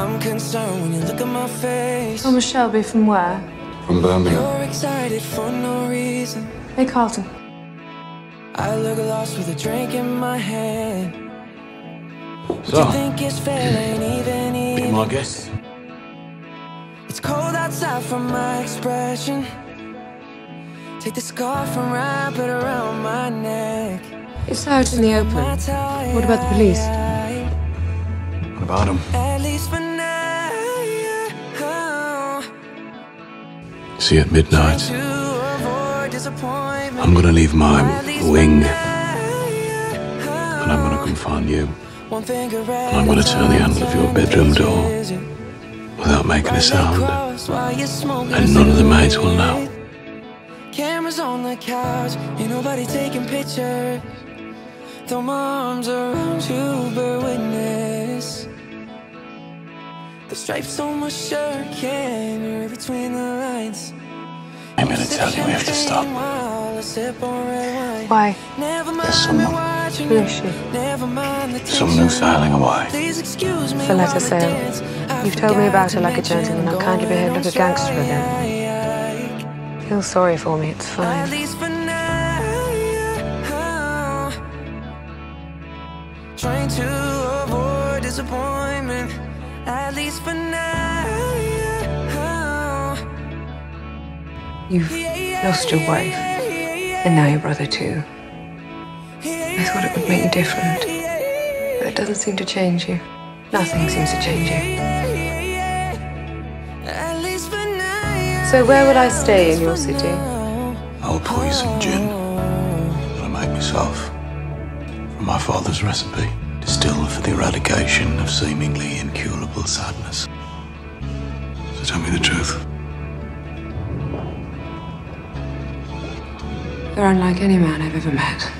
I'm concerned when you look at my face. Oh, Thomas Shelby from where? From Birmingham. You're excited for no reason. Hey, Carleton. I look lost with a drink in my hand. So, You think it's fair, ain't even be even. my guest. It's cold outside from my expression. Take the scarf and wrap it around my neck. It's out in the open. What about the police? What about him? See you at midnight. I'm gonna leave my wing and I'm gonna come find you and I'm gonna turn the handle of your bedroom door without making a sound. And none of the maids will know. Cameras on the couch, ain't nobody taking pictures. Throw my arms around you, bear witness. The stripes on my shirt can't read between the. I'm gonna tell you we have to stop. Why? There's someone. Who is she? Some new sailing away. For letter sale. You've told me about her like a gentleman. I'll kindly behave like a gangster again. Feel sorry for me. It's At fine. for now. Trying to avoid disappointment. At least for now. You've lost your wife, and now your brother too. I thought it would make you different, but it doesn't seem to change you. Nothing seems to change you. So where will I stay in your city? I'll pour some gin that I make myself from my father's recipe, distilled for the eradication of seemingly incurable sadness. So tell me the truth. You're unlike any man I've ever met.